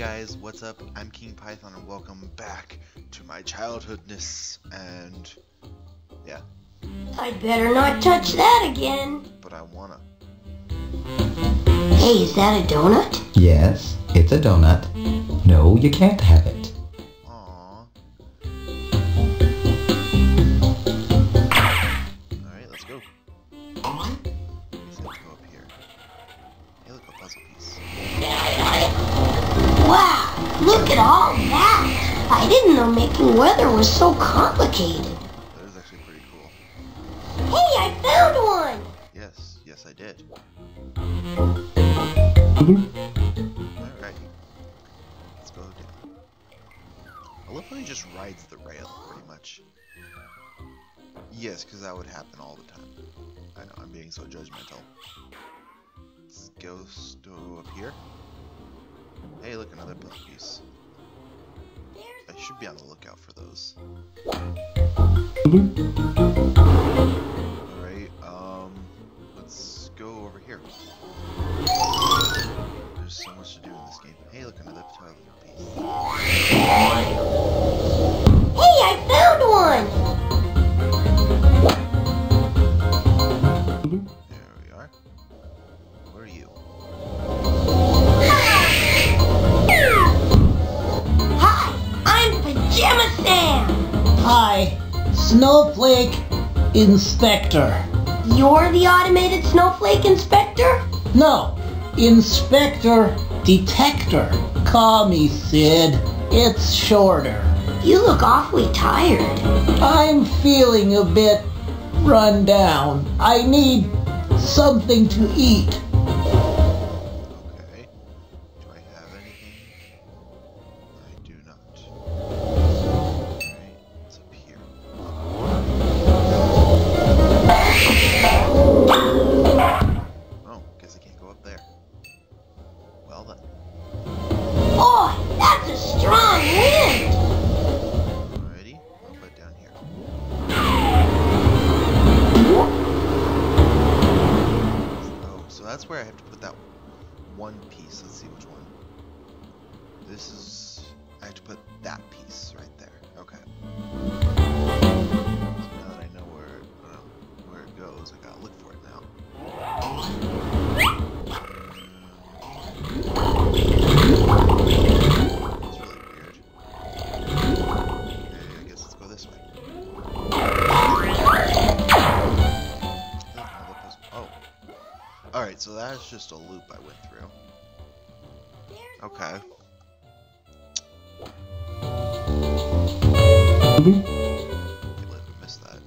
guys, what's up? I'm King Python and welcome back to my childhoodness and yeah, I'd better not touch that again. but I wanna. Hey, is that a donut? Yes, it's a donut. No, you can't have it. Aww. Alright, let's go. Let's go up here. Hey, look, a puzzle piece. Wow, look at all that. I didn't know making weather was so complicated. That is actually pretty cool. Hey, I found one. Yes, yes I did. Alright. Let's go down. I love how he just rides the rail, pretty much. Yes, because that would happen all the time. I know, I'm being so judgmental. Let's go up here. Hey, look, another puzzle piece. I should be on the lookout for those. Alright, um, let's go over here. There's so much to do in this game. Hey, look, another puzzle piece. Snowflake Inspector. You're the automated snowflake inspector? No, Inspector Detector. Call me Sid. It's shorter. You look awfully tired. I'm feeling a bit run down. I need something to eat. That's just a loop I went through. Okay. Can't believe I missed that.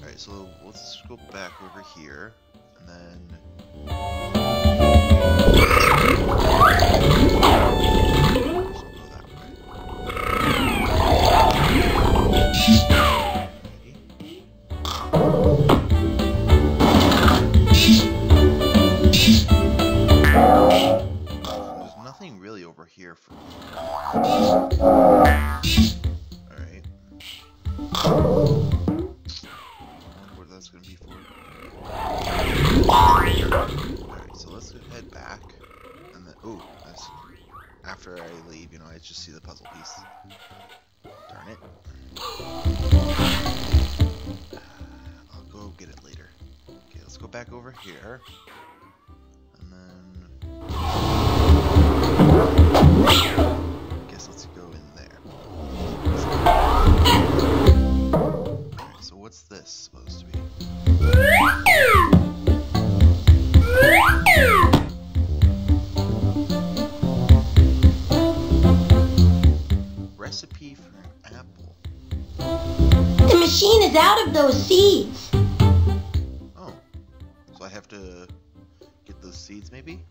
Alright, so let's go back over here, and then... get it later. Okay, let's go back over here. Seeds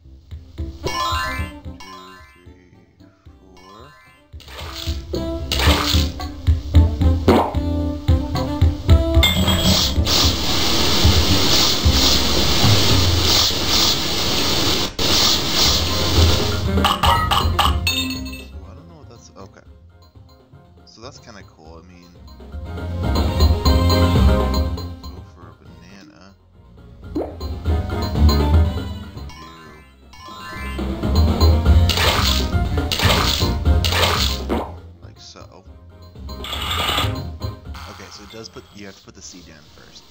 sand first.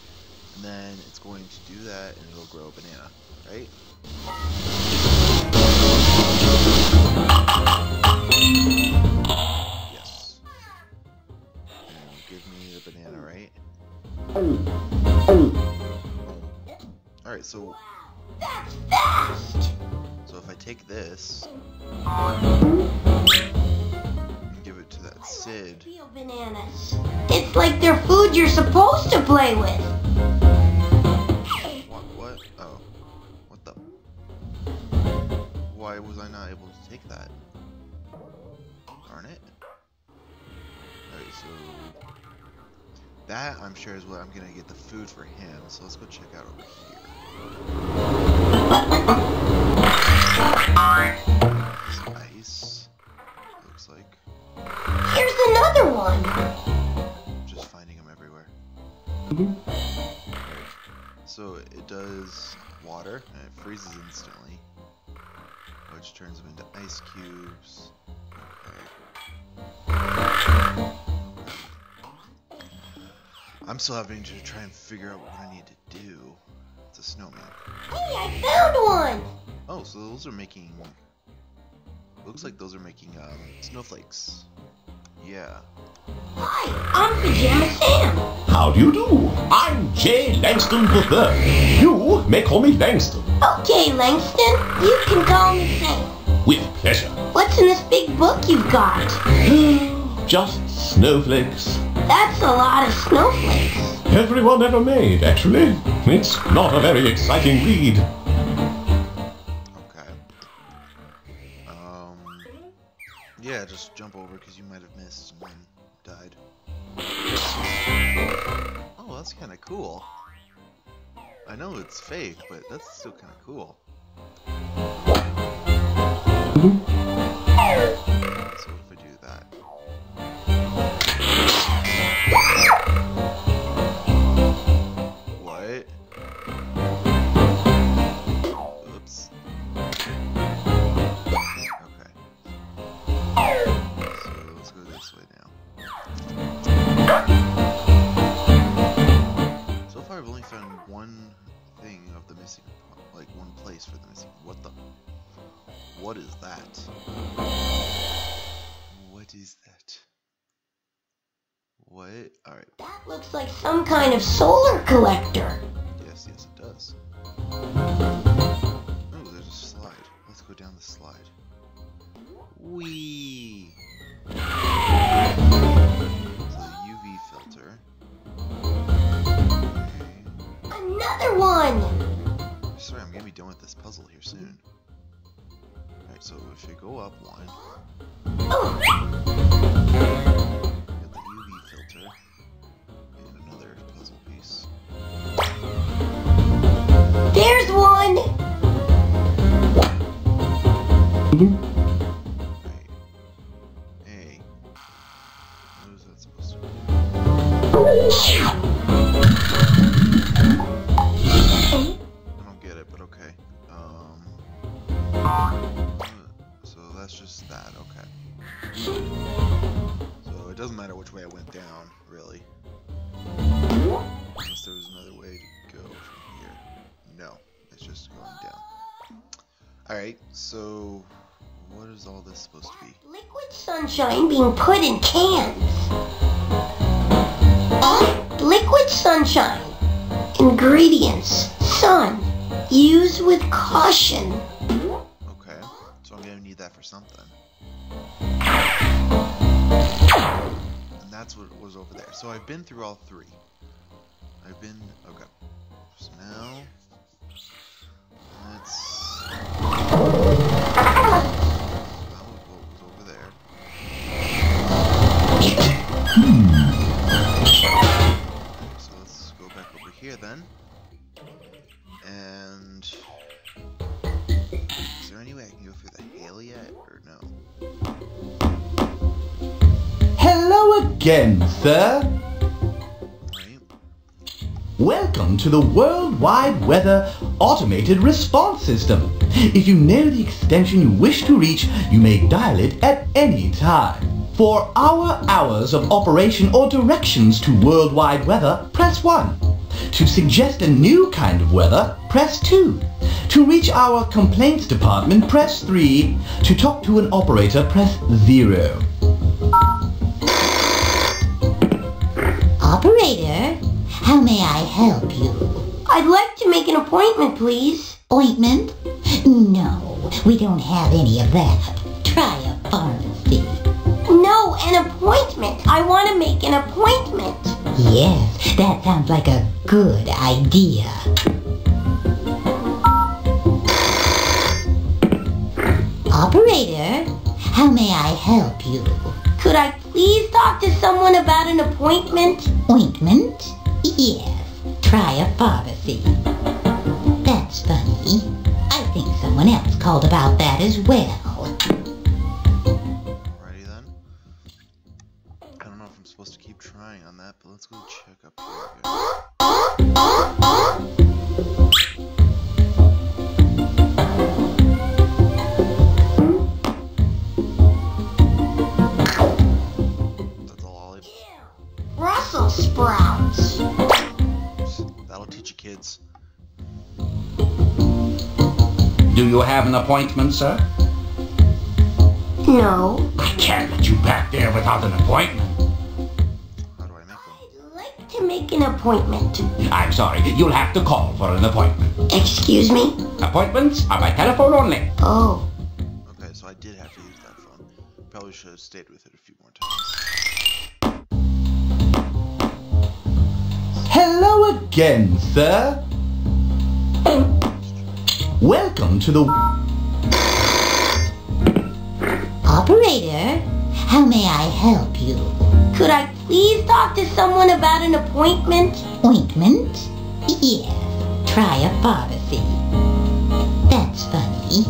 And then it's going to do that and it'll grow a banana, right? Yes. And give me the banana, right? Alright, so That's fast! so if I take this and give it to that Sid, Real bananas. It's like they're food you're supposed to play with. what what? Oh. What the Why was I not able to take that? Darn it. Alright, so that I'm sure is what I'm gonna get the food for him, so let's go check out over here. another one. Just finding them everywhere. Right. So it does water, and it freezes instantly, which turns them into ice cubes. Okay. I'm still having to try and figure out what I need to do. It's a snowman. Hey, I found one! Oh, so those are making. Looks like those are making um, snowflakes. Yeah. Hi, I'm Pajama Sam. How do you do? I'm Jay Langston III. You may call me Langston. Oh, okay, Langston, you can call me Sam. With pleasure. What's in this big book you've got? Just snowflakes. That's a lot of snowflakes. Everyone ever made, actually. It's not a very exciting read. Just jump over because you might have missed and then died. Oh, that's kind of cool. I know it's fake, but that's still kind of cool. So kind of solar collector. Yes, yes it does. Oh, there's a slide. Let's go down the slide. The UV filter. Okay. Another one! Sorry, I'm gonna be done with this puzzle here soon. Alright, so if you go up one, Oh, Right. Sunshine being put in cans. Liquid sunshine. Ingredients. Sun. Use with caution. Okay, so I'm gonna need that for something. And that's what was over there. So I've been through all three. I've been okay. So now let's here then. And is there any way I can go through the hail yet, or no? Hello again, sir. Right? Welcome to the Worldwide Weather Automated Response System. If you know the extension you wish to reach, you may dial it at any time. For our hours of operation or directions to worldwide weather, press 1. To suggest a new kind of weather, press 2. To reach our complaints department, press 3. To talk to an operator, press 0. Operator, how may I help you? I'd like to make an appointment, please. Ointment? No, we don't have any of that. Try a pharmacy. No, an appointment. I want to make an appointment. Yes, that sounds like a good idea. Operator, how may I help you? Could I please talk to someone about an appointment? Ointment? Yes, try a pharmacy. That's funny. I think someone else called about that as well. Brussels sprouts. That'll teach you kids. Do you have an appointment, sir? No. I can't let you back there without an appointment. Make an appointment. I'm sorry, you'll have to call for an appointment. Excuse me? Appointments are by telephone only. Oh. Okay, so I did have to use that phone. Probably should have stayed with it a few more times. Hello again, sir. Welcome to the... Operator, how may I help you? Could I please talk to someone about an appointment? Ointment? Yes, try a pharmacy. That's funny.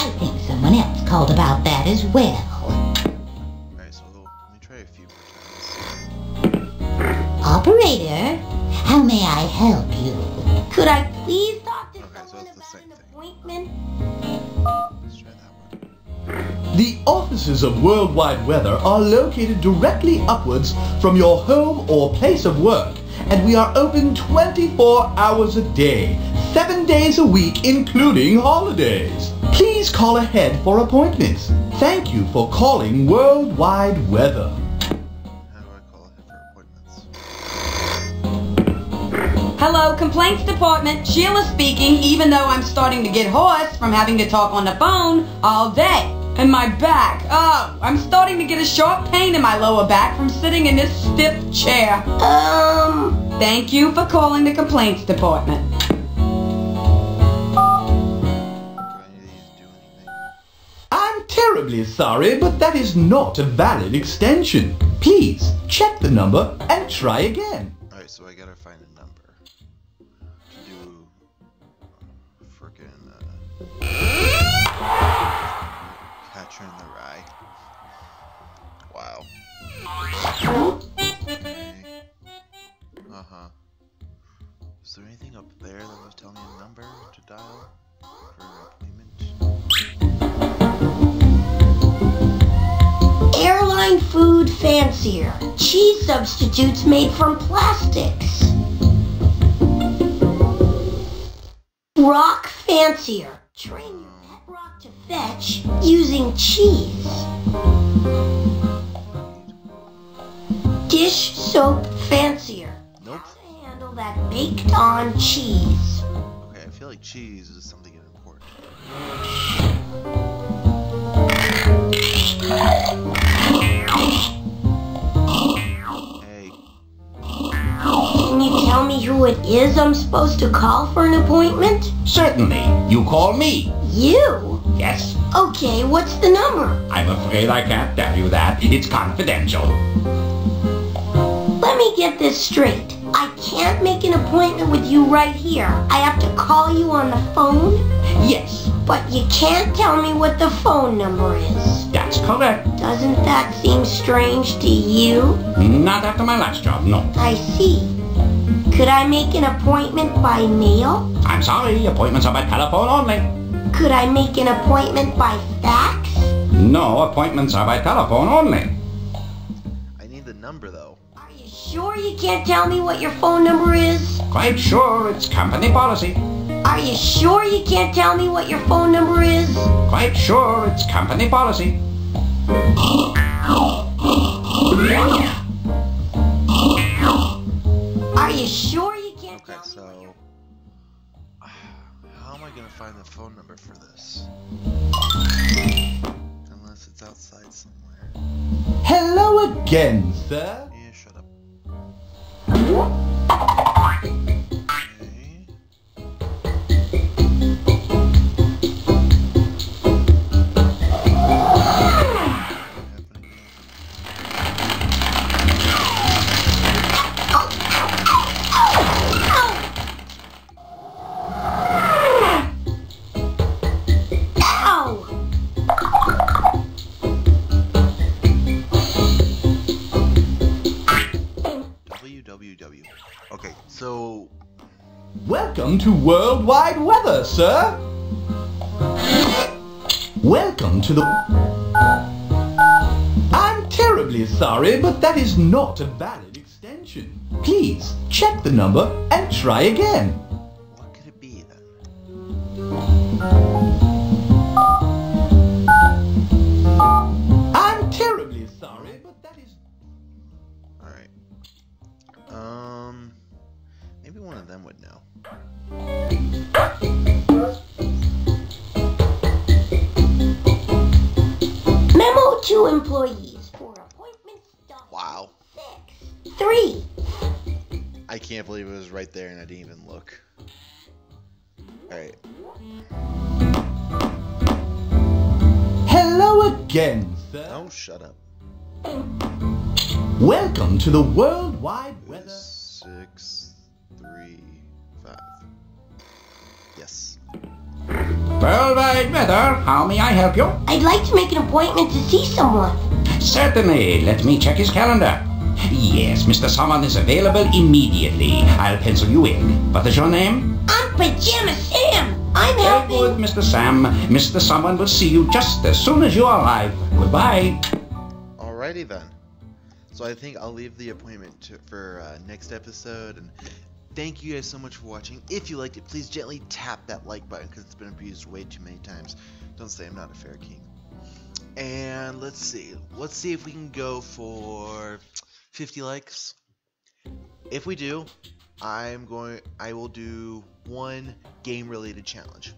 I think someone else called about that as well. Alright, so we'll, let me try a few more times. Operator, how may I help you? Could I please talk to Okay, someone it's the about an thing. appointment? The offices of Worldwide Weather are located directly upwards from your home or place of work, and we are open 24 hours a day, 7 days a week, including holidays. Please call ahead for appointments. Thank you for calling Worldwide Weather. How do I call ahead for appointments? Hello, complaints department. Sheila speaking, even though I'm starting to get hoarse from having to talk on the phone all day. And my back. Oh, I'm starting to get a sharp pain in my lower back from sitting in this stiff chair. Um, Thank you for calling the complaints department. Do any of these do anything? I'm terribly sorry, but that is not a valid extension. Please check the number and try again. Alright, so I gotta find a number. To do... Frickin' uh... In the Rye. Wow. Okay. Uh-huh. Is there anything up there that was telling me a number to dial for appointment? airline food fancier. Cheese substitutes made from plastics. Rock fancier. Train fetch using cheese. Dish soap fancier. Nope. How to handle that baked on cheese. Okay, I feel like cheese is something important. Hey, Can you tell me who it is I'm supposed to call for an appointment? Certainly. You call me. You? Yes. Okay, what's the number? I'm afraid I can't tell you that. It's confidential. Let me get this straight. I can't make an appointment with you right here. I have to call you on the phone? Yes, But you can't tell me what the phone number is. that's correct. Doesn't that seem strange to you? Not after my last job, no. I see. Could I make an appointment by mail? I'm sorry, appointments are by telephone only. Could I make an appointment by fax? No, appointments are by telephone only. I need the number though. Are you sure you can't tell me what your phone number is? Quite sure it's company policy. Are you sure you can't tell me what your phone number is? Quite sure it's company policy. Are you sure you can't Okay, tell me so find the phone number for this? Unless it's outside somewhere. Hello again, sir. Yeah, shut up. Welcome to Worldwide Weather, sir. Welcome to the... I'm terribly sorry, but that is not a valid extension. Please, check the number and try again. Alright. Hello again, sir. Oh, shut up. Welcome to the Worldwide Weather... Six, three, five. Yes. Worldwide weather, how may I help you? I'd like to make an appointment to see someone. Certainly. Let me check his calendar. Yes, Mr. Someone is available immediately. I'll pencil you in. What is your name? I'm Pajama I'm Very helping. good, Mr. Sam. Mr. Someone will see you just as soon as you arrive. Goodbye. Alrighty then. So I think I'll leave the appointment to, for uh, next episode. And thank you guys so much for watching. If you liked it, please gently tap that like button because it's been abused way too many times. Don't say I'm not a fair king. And let's see. Let's see if we can go for 50 likes. If we do, I'm going. I will do one game-related challenge.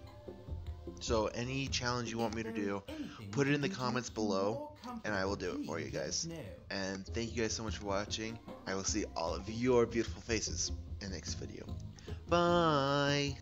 So any challenge you want me to do, put it in the comments below, and I will do it for you guys. And thank you guys so much for watching. I will see all of your beautiful faces in the next video. Bye!